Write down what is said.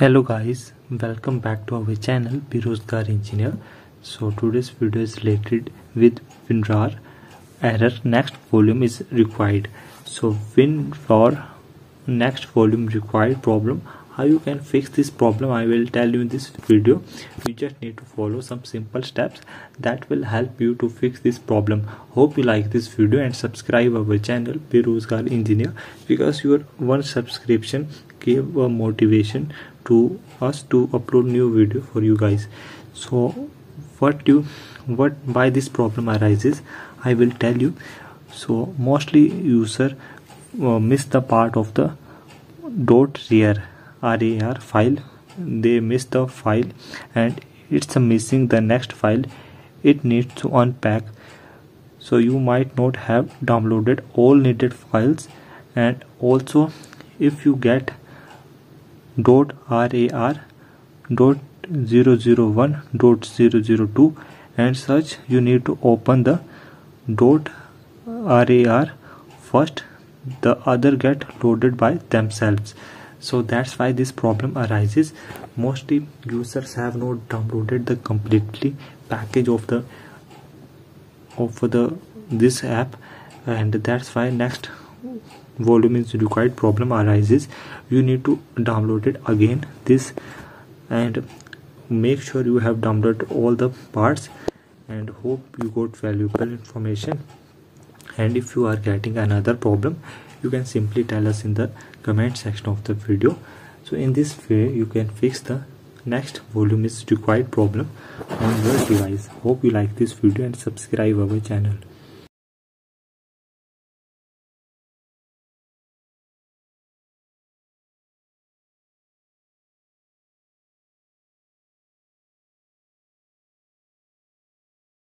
hello guys welcome back to our channel Berozgar engineer. So today's video is related with WinRAR error. Next volume is required. So WinRAR next volume required problem how you can fix this problem i will tell you in this video. You just need to follow some simple steps that will help you to fix this problem. Hope you like this video and subscribe our channel Berozgar engineer because your one subscription gave a motivation to us to upload new video for you guys. So what you what why this problem arises i will tell you. So mostly user uh, miss the part of the dot rar rar file. They miss the file and it's missing the next file. It needs to unpack. So you might not have downloaded all needed files. And also if you get dot rar dot 001 dot 002 and such you need to open the dot rar first. The other get loaded by themselves so that's why this problem arises. Mostly users have not downloaded the completely package of the of the this app. And that's why next volume is required problem arises. You need to download it again this. And make sure you have downloaded all the parts. And hope you got valuable information. And if you are getting another problem you can simply tell us in the comment section of the video. So in this way you can fix the next volume is required problem on your device. Hope you like this video and subscribe our channel